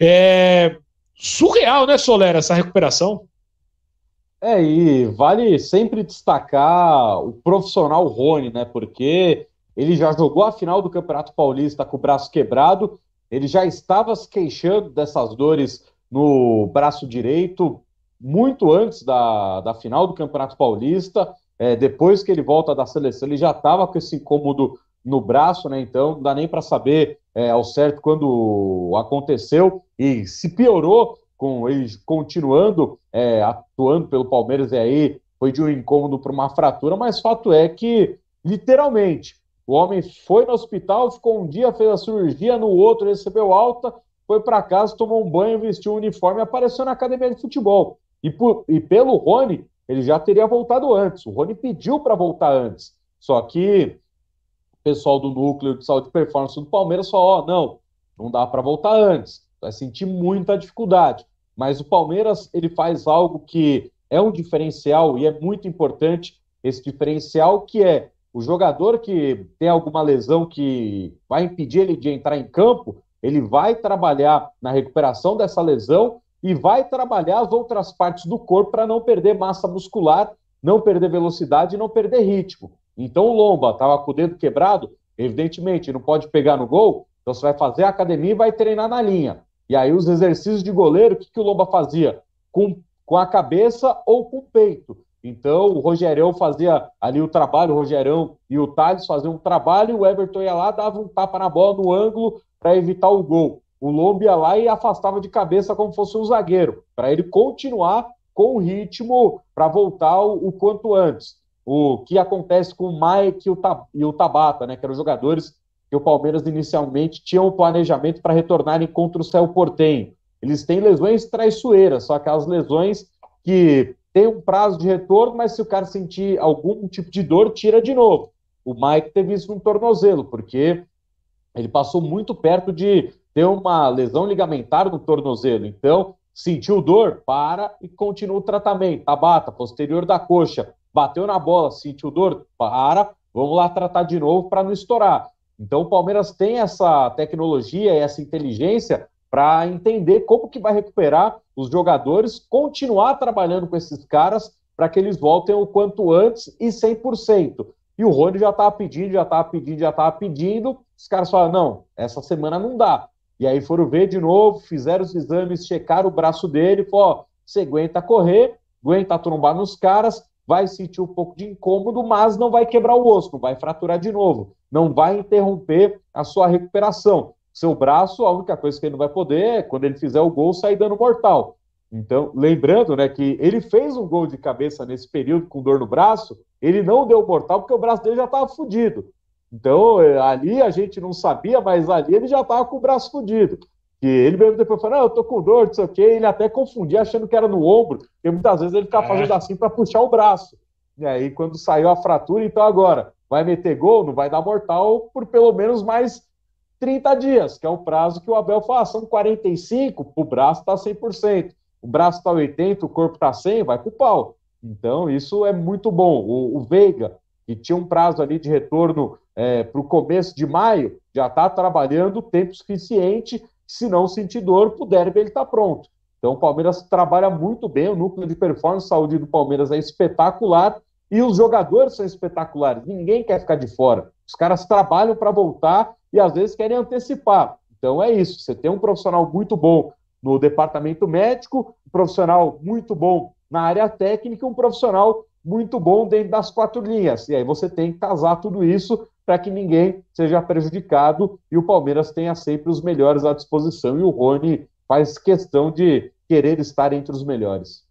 É surreal, né, Solera, essa recuperação? É, e vale sempre destacar o profissional Rony, né? Porque ele já jogou a final do Campeonato Paulista com o braço quebrado, ele já estava se queixando dessas dores no braço direito muito antes da, da final do Campeonato Paulista. É, depois que ele volta da seleção, ele já estava com esse incômodo no braço, né? Então não dá nem para saber é, ao certo quando aconteceu e se piorou com ele continuando é, atuando pelo Palmeiras e aí foi de um incômodo para uma fratura, mas fato é que literalmente o homem foi no hospital, ficou um dia, fez a cirurgia, no outro recebeu alta, foi para casa, tomou um banho, vestiu um uniforme e apareceu na academia de futebol. E, por, e pelo Rony, ele já teria voltado antes. O Rony pediu para voltar antes. Só que o pessoal do núcleo de saúde e performance do Palmeiras falou: ó, oh, não, não dá para voltar antes. Vai sentir muita dificuldade. Mas o Palmeiras ele faz algo que é um diferencial e é muito importante esse diferencial que é o jogador que tem alguma lesão que vai impedir ele de entrar em campo, ele vai trabalhar na recuperação dessa lesão e vai trabalhar as outras partes do corpo para não perder massa muscular, não perder velocidade e não perder ritmo. Então o Lomba estava com o dedo quebrado, evidentemente não pode pegar no gol, então você vai fazer a academia e vai treinar na linha. E aí os exercícios de goleiro, o que, que o Lomba fazia? Com, com a cabeça ou com o peito. Então o Rogerão fazia ali o trabalho, o Rogerão e o Thales faziam um trabalho, o Everton ia lá, dava um tapa na bola no ângulo para evitar o gol. O Lomba ia lá e afastava de cabeça como fosse um zagueiro, para ele continuar com o ritmo para voltar o, o, quanto antes. O que acontece com o Mike e o, Tabata, né, que eram jogadores que o Palmeiras inicialmente tinha um planejamento para retornarem contra o Céu Portenho. Eles têm lesões traiçoeiras, só aquelas lesões que tem um prazo de retorno, mas se o cara sentir algum tipo de dor, tira de novo. O Mike teve isso no tornozelo, porque ele passou muito perto de ter uma lesão ligamentar no tornozelo. Então, sentiu dor, para e continua o tratamento. Tabata, posterior da coxa, bateu na bola, sentiu dor, para, vamos lá tratar de novo para não estourar. Então, o Palmeiras tem essa tecnologia e essa inteligência para entender como que vai recuperar os jogadores, continuar trabalhando com esses caras para que eles voltem o quanto antes e 100%. E o Rony já estava pedindo, já estava pedindo, já estava pedindo. Os caras falaram: não, essa semana não dá. E aí foram ver de novo, fizeram os exames, checaram o braço dele, falou: ó, você aguenta correr, aguenta trombar nos caras, vai sentir um pouco de incômodo, mas não vai quebrar o osso, não vai fraturar de novo, não vai interromper a sua recuperação seu braço, a única coisa que ele não vai poder é, quando ele fizer o gol, sair dando mortal. Então, lembrando, né, que ele fez um gol de cabeça nesse período com dor no braço, ele não deu mortal porque o braço dele já estava fudido. Então, é, ali a gente não sabia, mas ali ele já estava com o braço fudido. E ele mesmo depois falou, não, eu tô com dor, não sei o quê, ele até confundia achando que era no ombro, porque muitas vezes ele ficava é. fazendo assim para puxar o braço. E aí, quando saiu a fratura, então agora, vai meter gol, não vai dar mortal por pelo menos mais 30 dias, que é o prazo que o Abel fala, são 45, o braço está 100%, o braço está 80, o corpo está 100, vai para o pau. Então, isso é muito bom. O, o Veiga, que tinha um prazo ali de retorno é, para o começo de maio, já está trabalhando tempo suficiente, se não sentir dor, o derby ele está pronto. Então, o Palmeiras trabalha muito bem, o núcleo de performance saúde do Palmeiras é espetacular, e os jogadores são espetaculares, ninguém quer ficar de fora. Os caras trabalham para voltar e às vezes querem antecipar. Então é isso, você tem um profissional muito bom no departamento médico, um profissional muito bom na área técnica, um profissional muito bom dentro das quatro linhas. E aí você tem que casar tudo isso para que ninguém seja prejudicado e o Palmeiras tenha sempre os melhores à disposição. E o Rony faz questão de querer estar entre os melhores.